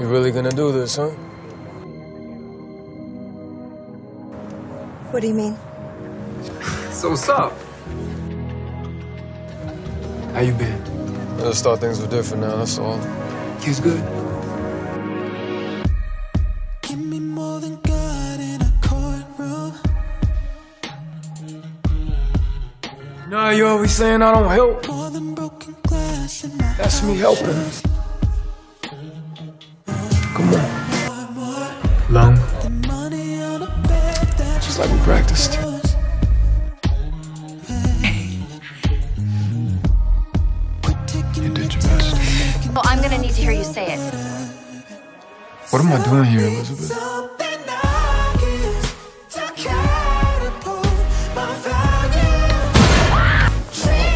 You really gonna do this, huh? What do you mean? So what's up? How you been? I just thought things were different now, that's all. Kids good? Give me more than God in a courtroom. Nah, you always saying I don't help. More than broken glass in my That's me helping. Come on. Lung. money on a bed Just like we practiced. You did your best. Well, I'm gonna need to hear you say it. What am I doing here, Elizabeth? something I give to catapult my value.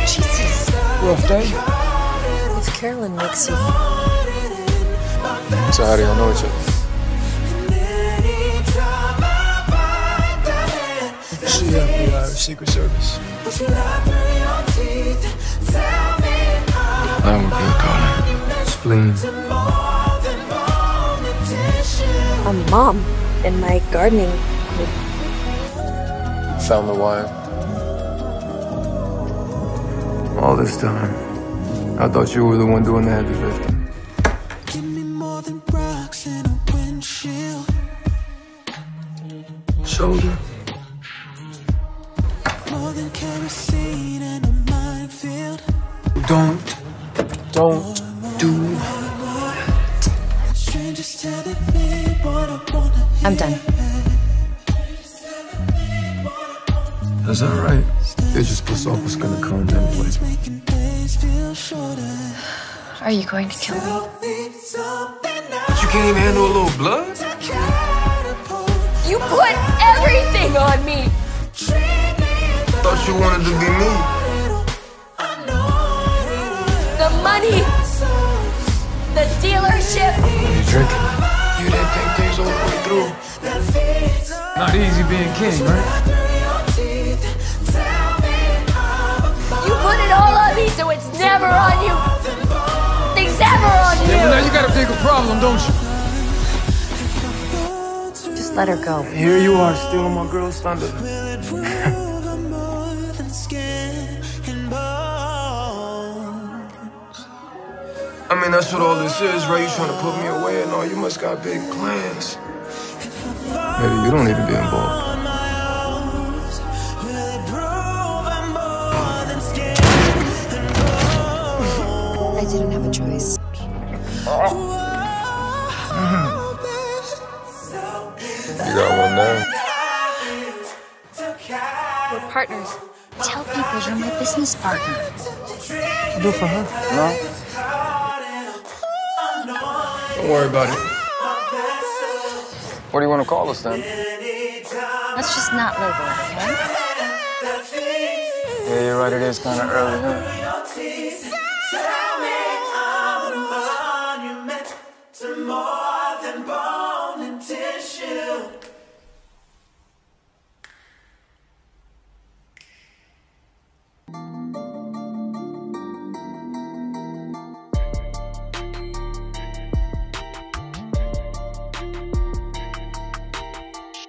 Jesus. Rough day. If Carolyn makes you, So how do y'all know each other? Anytime I bite the hand, uh, She FBI Secret Service. should I through your teeth? Tell me I'm That would be calling. Spleen. more than bone and tissue. a mom in my gardening group. Found the wire. All this time, I thought you were the one doing the heavy lifting. Shoulder. More than kerosene in a minefield. Don't Don't. do. Strangers telling me what I wanna hear. I'm done. That's all right. They just pissed off what's gonna come anyway. Making days feel shorter. Are you going to kill me? But you can't even handle a little blood? You put everything on me! Thought you wanted to be me. The money, the dealership. You drinking? You didn't think things all the way through. Not easy being king, right? through your teeth. Tell me I'm You put it all on me, so it's never on you. Things never on you. Yeah, but now you. you got a bigger problem, don't you? Just let her go. Here you are, stealing my girl's thunder. prove I'm more than skin and bones. I mean, that's what all this is, right? You trying to put me away and all. You must got big plans. Maybe you don't need to be involved. Will it I'm more than skin I didn't have a choice. Mm-hmm. You got one now. We're partners. Tell people you're my business partner. Do for her. No. Don't worry about it. What do you want to call us then? Let's just not label it, okay? Yeah, you're right. It is kind of early, huh? Tell me